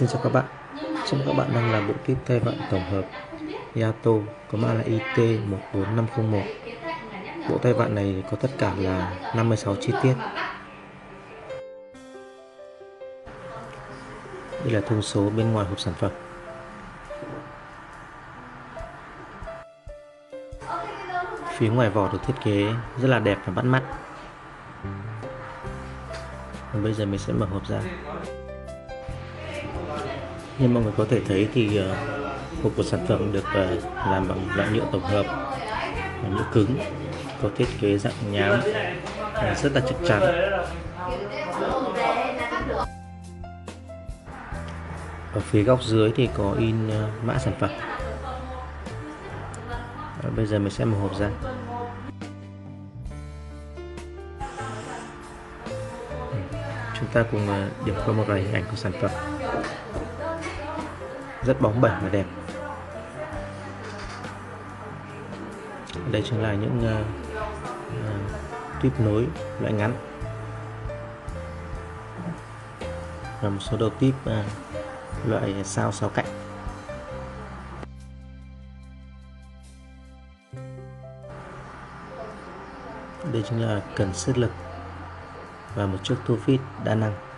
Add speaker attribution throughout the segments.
Speaker 1: Xin chào các bạn. Chúc các bạn đang làm bộ kit tay vặn tổng hợp Yato, có mã là IT14501 Bộ tay vặn này có tất cả là 56 chi tiết. Đây là thông số bên ngoài hộp sản phẩm. Phía ngoài vỏ được thiết kế rất là đẹp và bắt mắt. Và Bây giờ mình sẽ mở hộp ra như mọi người có thể thấy thì ờ, hộp của sản phẩm được ờ, làm bằng loại nhựa tổng hợp nhựa cứng, có thiết kế dạng nhám ờ, rất là chắc chắn. Ở phía góc dưới thì có in mã sản phẩm. Bây giờ mình sẽ mở hộp ra. Ừ, chúng ta cùng điểm qua một vài hình ảnh của sản phẩm rất bóng bẩy và đẹp. Đây chính là những ờ, ờ, uh, uh, tuyếp nối loại ngắn. Và một số đầu tuyếp uh, ờ, loại sao sáu cạnh. Đây chính là cần sức lực và một chiếc tua fit đa năng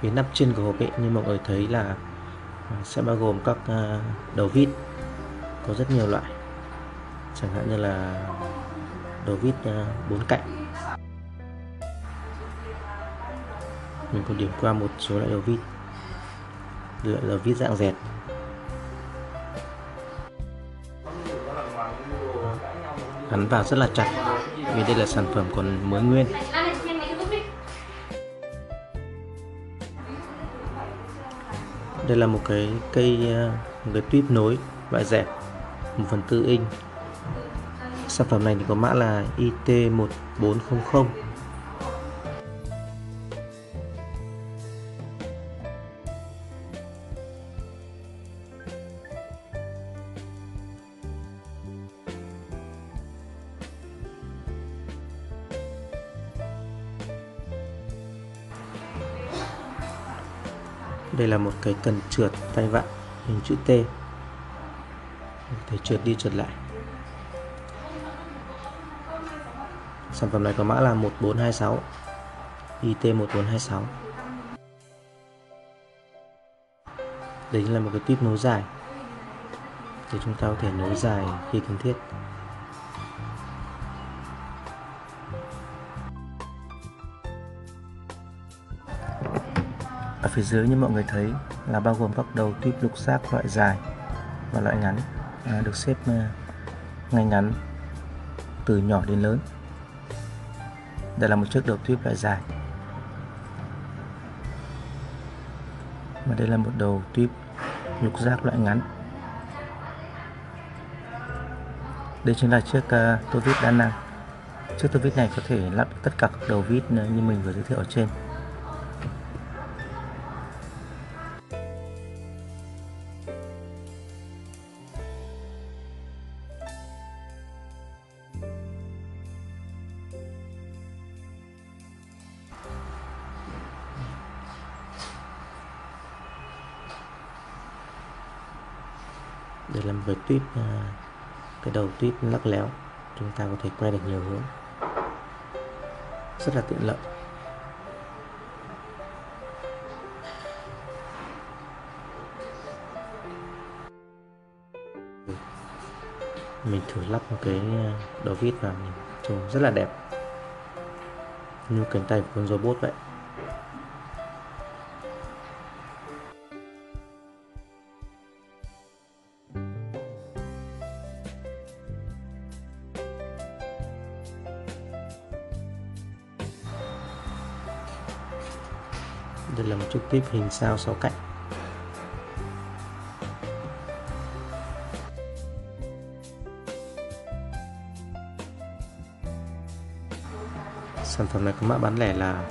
Speaker 1: phía nắp trên của hộp ấy, như mọi người thấy là à, sẽ bao gồm các à, đầu vít có rất nhiều loại. Chẳng hạn như là đầu vít à, bốn cạnh. Mình có điểm qua một số loại đầu vít. Loại đầu vít dạng dẹt. Gắn vào rất là chặt vì đây là sản phẩm còn mới nguyên. Đây là một cái cây ờ, một cái tuyếp nối loại dẹp một phần tư inch. Sản phẩm này thì có mã là IT1400 đây là một cái cần trượt tay vặn, hình chữ T. Thể trượt đi trượt lại. Sản phẩm này có mã là 1426 IT1426 đây là một cái tuyếp nối dài. Để chúng ta có thể nối dài khi cần thiết. Ở phía dưới như mọi người thấy là bao gồm các đầu tuyếp lục giác loại dài và loại ngắn. À, được xếp à, ngay ngắn từ nhỏ đến lớn. Đây là một chiếc đầu tuyếp loại dài. Và đây là một đầu tuyếp lục giác loại ngắn. Đây chính là chiếc uh, tô vít đa năng. Chiếc tô vít này có thể lắp tất cả các đầu vít à, như mình vừa giới thiệu ở trên. Để làm một tuyết à, cái đầu tuyết lắc léo chúng ta có thể quay được nhiều hướng. Rất là tiện lợi. Mình thử lắp một cái đầu vít vào nhìn trông rất là đẹp. Như cánh tay của con robot vậy. Đây là một chiếc kíp hình sao 6 cạnh. Sản phẩm này có mã bán lẻ là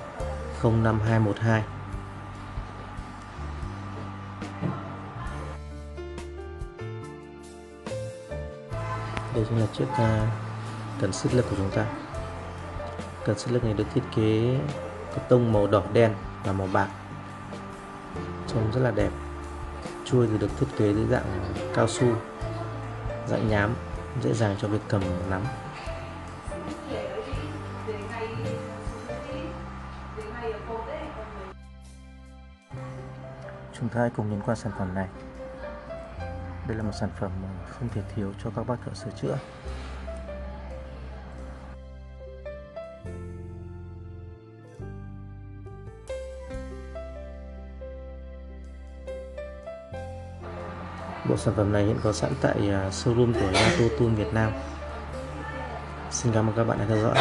Speaker 1: 05212 đây chính là chiếc à, cần xích lực của chúng ta. Cần xích lực này được thiết kế có tông màu đỏ đen và màu bạc. Trông rất là đẹp. Chuôi thì được thiết kế dưới dạng cao su, dạng nhám, dễ dàng cho việc cầm nắm. Chúng ta hãy cùng nhìn qua sản phẩm này. Đây là một sản phẩm không thể thiếu cho các bác thợ sửa chữa. Bộ sản phẩm này hiện có sẵn tại à, showroom của Lato Tool Việt Nam. Xin cảm ơn các bạn đã theo dõi.